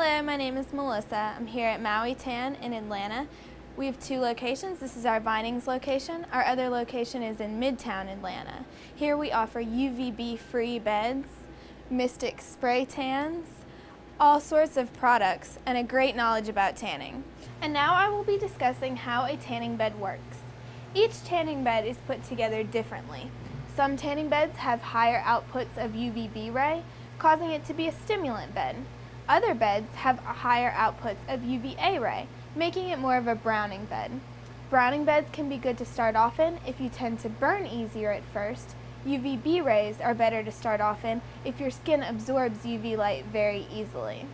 Hello, my name is Melissa. I'm here at Maui Tan in Atlanta. We have two locations. This is our Vinings location. Our other location is in Midtown Atlanta. Here we offer UVB free beds, Mystic spray tans, all sorts of products, and a great knowledge about tanning. And now I will be discussing how a tanning bed works. Each tanning bed is put together differently. Some tanning beds have higher outputs of UVB ray, causing it to be a stimulant bed. Other beds have higher outputs of UVA ray, making it more of a browning bed. Browning beds can be good to start off in if you tend to burn easier at first. UVB rays are better to start off in if your skin absorbs UV light very easily.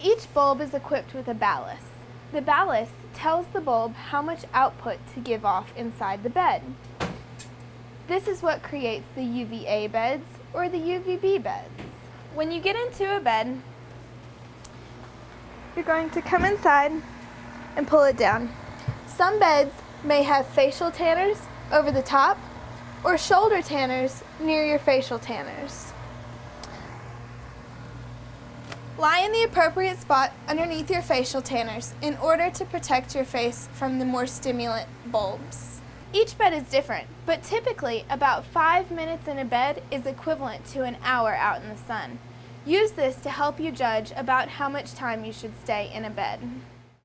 Each bulb is equipped with a ballast. The ballast tells the bulb how much output to give off inside the bed. This is what creates the UVA beds or the UVB beds. When you get into a bed, you're going to come inside and pull it down. Some beds may have facial tanners over the top or shoulder tanners near your facial tanners. Lie in the appropriate spot underneath your facial tanners in order to protect your face from the more stimulant bulbs. Each bed is different, but typically about five minutes in a bed is equivalent to an hour out in the sun. Use this to help you judge about how much time you should stay in a bed.